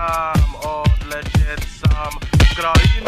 time, all legit, some glory.